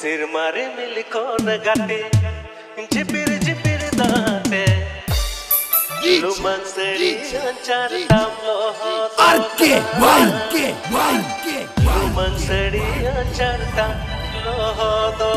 सिर मारे मिल को नगाते जिपिर जिपिर दाते। लुमन से अंचार तावो आरके वाई के वाई के लुमन से अंचार तावो दो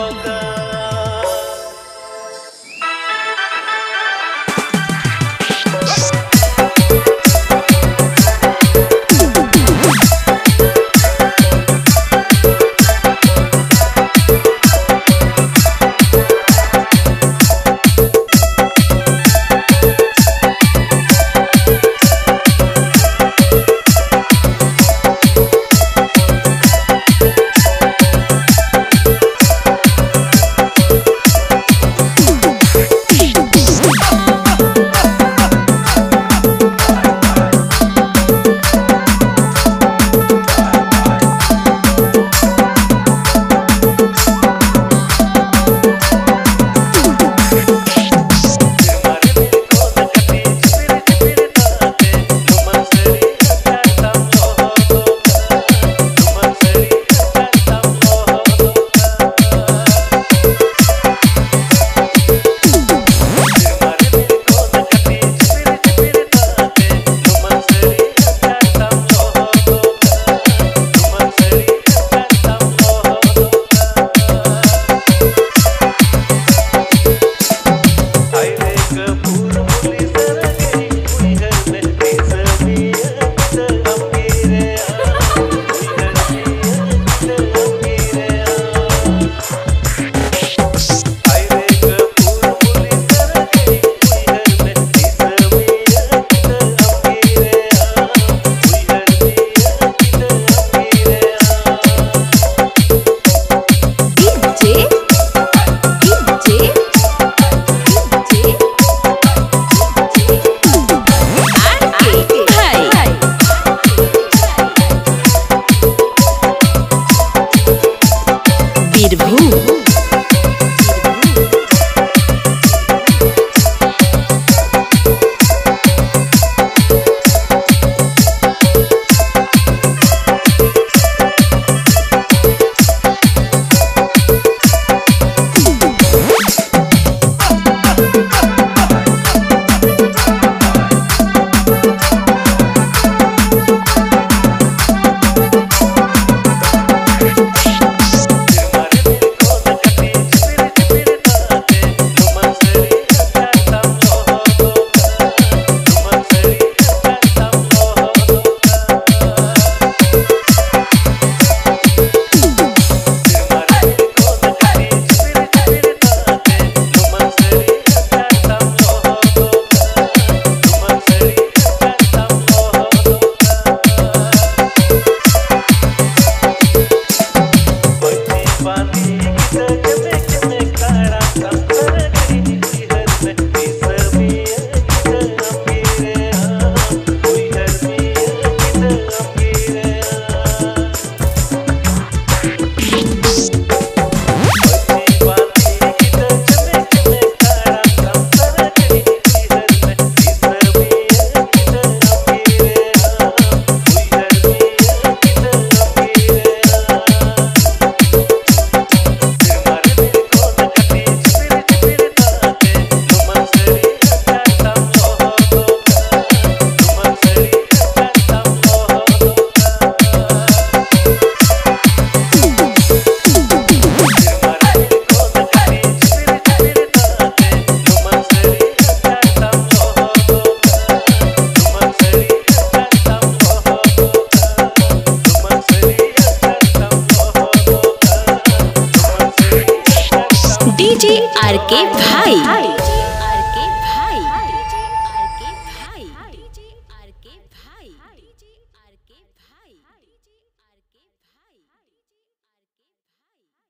आर के भाई